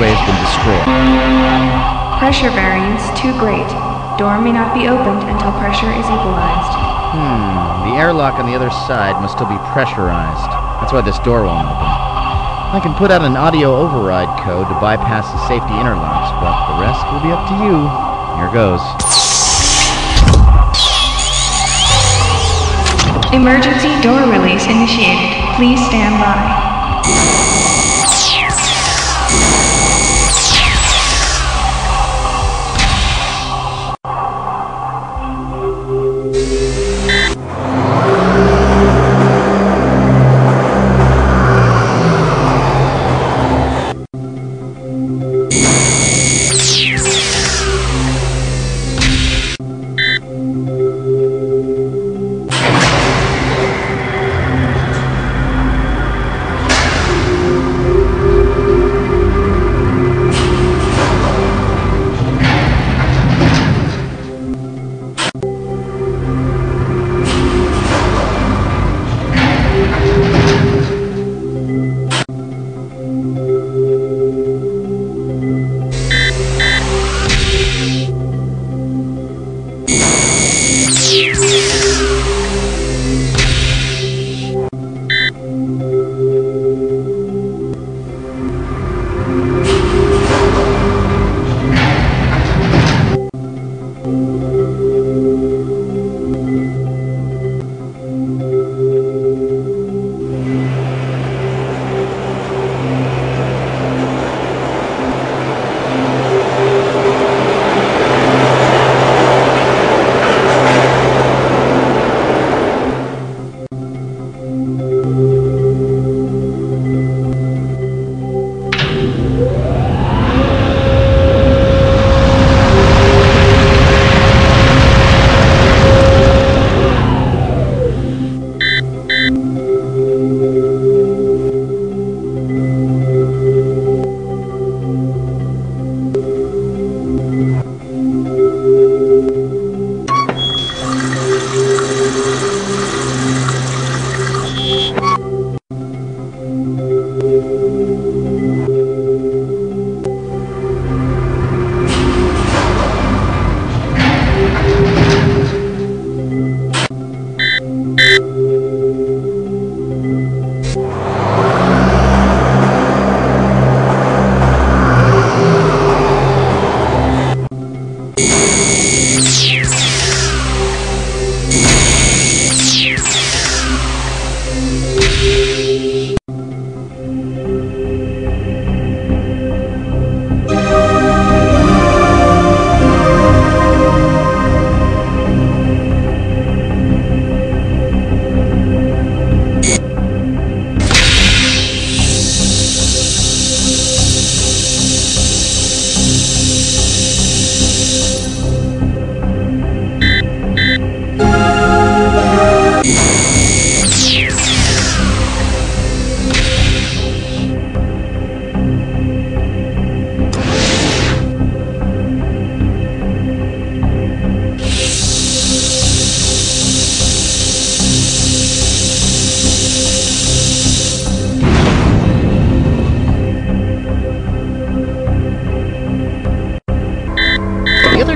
been destroyed. Pressure variance too great. Door may not be opened until pressure is equalized. Hmm, the airlock on the other side must still be pressurized. That's why this door won't open. I can put out an audio override code to bypass the safety interlocks, but the rest will be up to you. Here goes. Emergency door release initiated. Please stand by.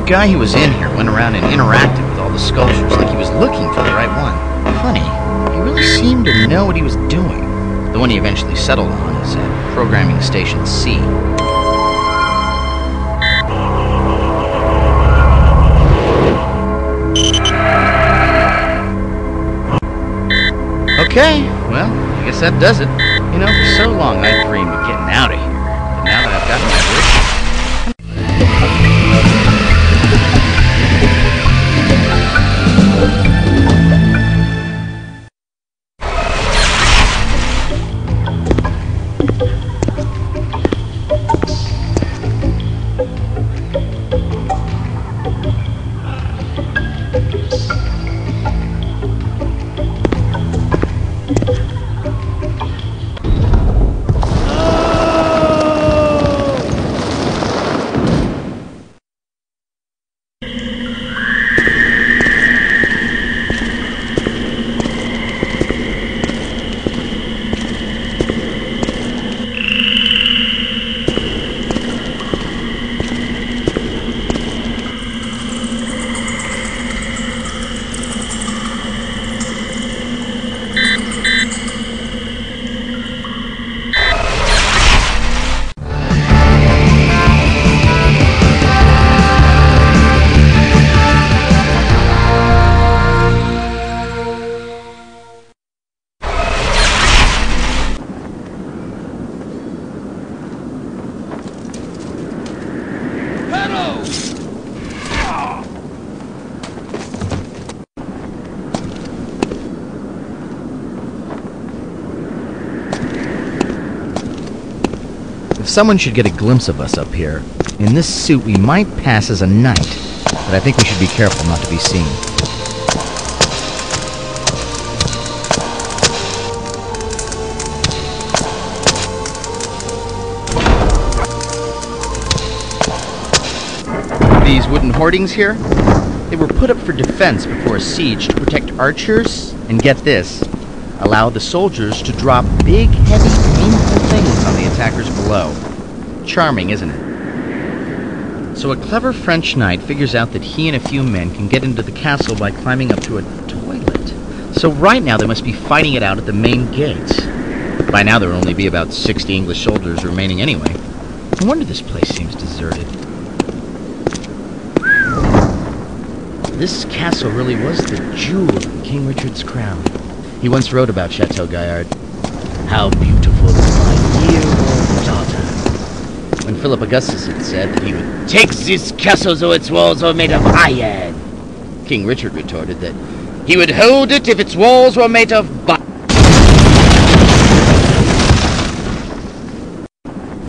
The guy who was in here went around and interacted with all the sculptures like he was looking for the right one. Funny, he really seemed to know what he was doing. The one he eventually settled on is at Programming Station C. Okay, well, I guess that does it. You know, for so long I dreamed of getting out of Someone should get a glimpse of us up here. In this suit, we might pass as a knight, but I think we should be careful not to be seen. These wooden hoardings here, they were put up for defense before a siege to protect archers, and get this, allow the soldiers to drop big, heavy, on the attackers below. Charming, isn't it? So a clever French knight figures out that he and a few men can get into the castle by climbing up to a toilet. So right now they must be fighting it out at the main gates. By now there will only be about 60 English soldiers remaining anyway. No wonder this place seems deserted. This castle really was the jewel of King Richard's crown. He once wrote about Chateau Gaillard. How beautiful Philip Augustus had said that he would take this castle though its walls were made of iron, King Richard retorted that he would hold it if its walls were made of but.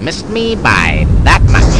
Missed me by that much.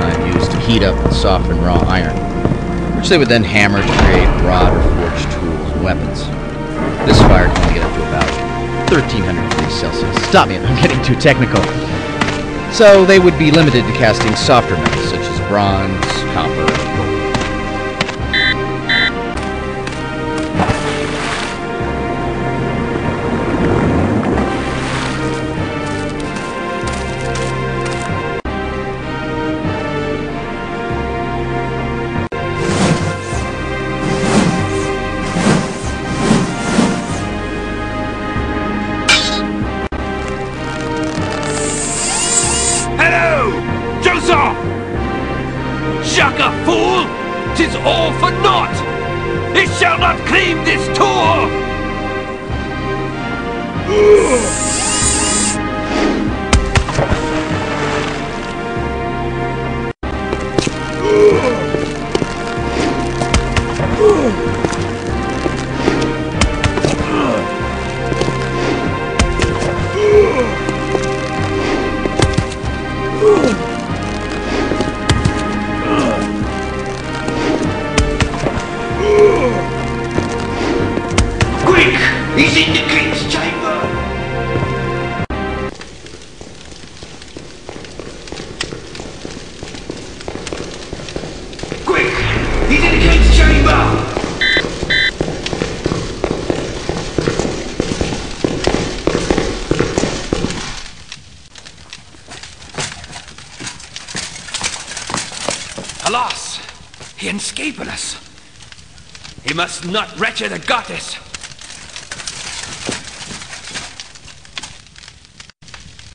Time used to heat up and soften raw iron, which they would then hammer to create rod or forged tools and weapons. This fire can only get up to about 1300 degrees Celsius. Stop me I'm getting too technical. So they would be limited to casting softer metals such as bronze, copper, and gold. Tis all for naught! It shall not claim this tour! In chamber! Quick! Chamber! Alas! He escaped us! He must not wretched the goddess!